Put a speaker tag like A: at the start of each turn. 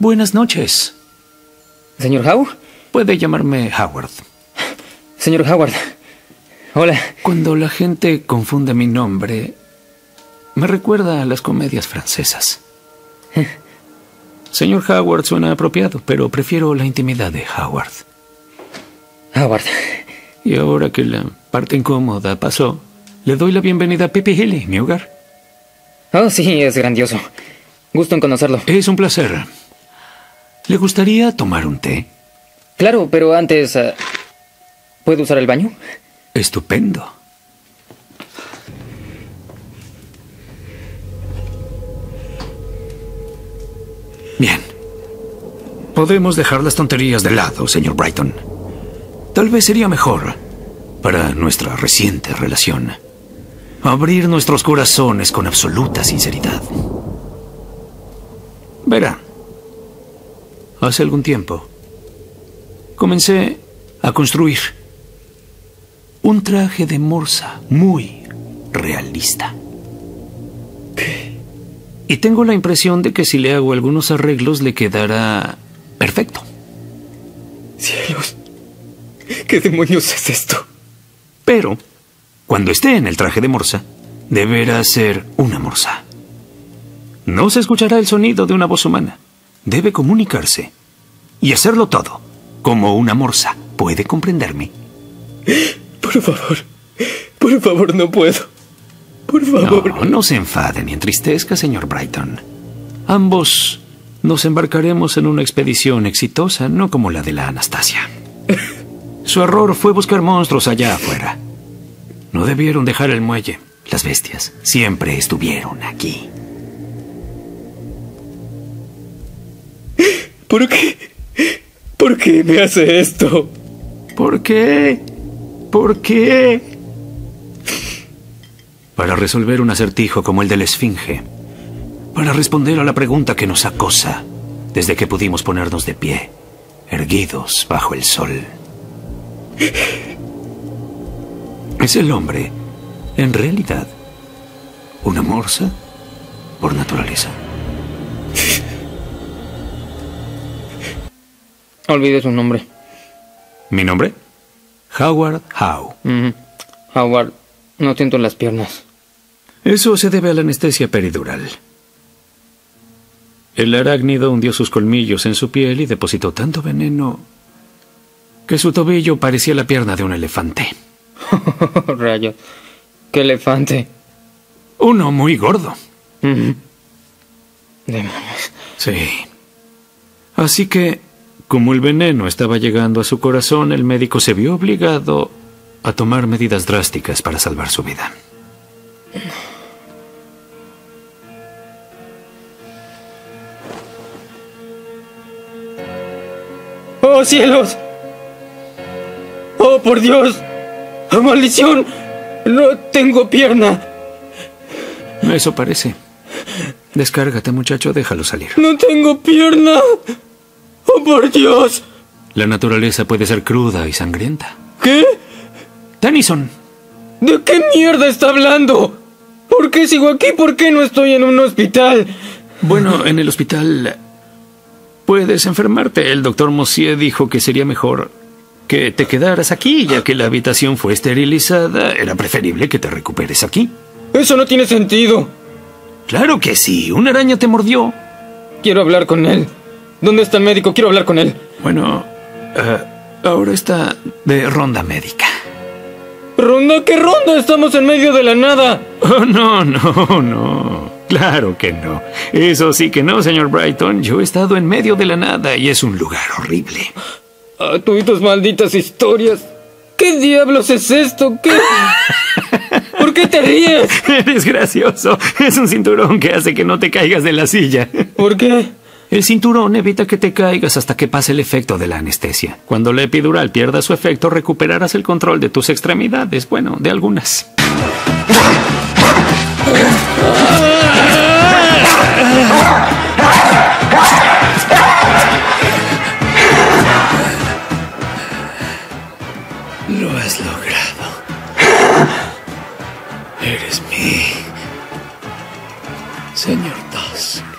A: Buenas noches.
B: ¿Señor Howe?
A: Puede llamarme Howard.
B: Señor Howard. Hola.
A: Cuando la gente confunde mi nombre, me recuerda a las comedias francesas. Señor Howard suena apropiado, pero prefiero la intimidad de Howard.
B: Howard.
A: Y ahora que la parte incómoda pasó, le doy la bienvenida a Pepe Hilly, mi hogar.
B: Oh, sí, es grandioso. Gusto en conocerlo.
A: Es un placer. ¿Le gustaría tomar un té?
B: Claro, pero antes... eh, ¿Puedo usar el baño?
A: Estupendo. Bien. Podemos dejar las tonterías de lado, señor Brighton. Tal vez sería mejor, para nuestra reciente relación, abrir nuestros corazones con absoluta sinceridad. Verá, hace algún tiempo comencé a construir un traje de morsa muy realista. Y tengo la impresión de que si le hago algunos arreglos le quedará perfecto.
B: Cielos. ¿Qué demonios es esto?
A: Pero, cuando esté en el traje de morsa, deberá ser una morsa. No se escuchará el sonido de una voz humana. Debe comunicarse y hacerlo todo, como una morsa. ¿Puede comprenderme?
B: Por favor. Por favor, no puedo. Por favor.
A: No, no se enfade ni entristezca, señor Brighton. Ambos nos embarcaremos en una expedición exitosa, no como la de la Anastasia. Su error fue buscar monstruos allá afuera. No debieron dejar el muelle. Las bestias siempre estuvieron aquí.
B: ¿Por qué? ¿Por qué me hace esto?
A: ¿Por qué? ¿Por qué? Para resolver un acertijo como el de la Esfinge. Para responder a la pregunta que nos acosa desde que pudimos ponernos de pie, erguidos bajo el sol. ¿Es el hombre, en realidad, una morsa por naturaleza?
B: Olvide su nombre.
A: ¿Mi nombre? Howard Howe.
B: Howard, no siento las piernas.
A: Eso se debe a la anestesia peridural. El arácnido hundió sus colmillos en su piel y depositó tanto veneno que su tobillo parecía la pierna de un elefante.
B: Rayos. Qué elefante.
A: Uno muy gordo.
B: Demonios.
A: Sí. Así que, como el veneno estaba llegando a su corazón, el médico se vio obligado a tomar medidas drásticas para salvar su vida.
B: ¡Oh, cielos! ¡Oh, por Dios! ¡Oh, maldición! No tengo pierna.
A: Eso parece. Descárgate, muchacho, déjalo salir.
B: No tengo pierna. ¡Oh, por Dios!
A: La naturaleza puede ser cruda y sangrienta.
B: ¿Qué?
A: Tennyson,
B: ¿De qué mierda está hablando? ¿Por qué sigo aquí? ¿Por qué no estoy en un hospital?
A: Bueno, en el hospital puedes enfermarte. El doctor Mossier dijo que sería mejor que te quedaras aquí, ya que la habitación fue esterilizada. Era preferible que te recuperes aquí.
B: Eso no tiene sentido.
A: Claro que sí, una araña te mordió.
B: Quiero hablar con él. ¿Dónde está el médico? Quiero hablar con él.
A: Bueno, eh, ahora está de ronda médica.
B: ¿Ronda? ¿Qué ronda? Estamos en medio de la nada.
A: Oh, no, no, no. Claro que no. Eso sí que no, señor Brighton. Yo he estado en medio de la nada y es un lugar horrible.
B: Ah, tú y tus malditas historias. ¿Qué diablos es esto? ¿Qué? ¿Por qué te ríes?
A: Eres gracioso. Es un cinturón que hace que no te caigas de la silla.
B: ¿Por qué?
A: El cinturón evita que te caigas hasta que pase el efecto de la anestesia. Cuando la epidural pierda su efecto, recuperarás el control de tus extremidades. Bueno, de algunas. Lo has logrado. Eres mi señor Tusk.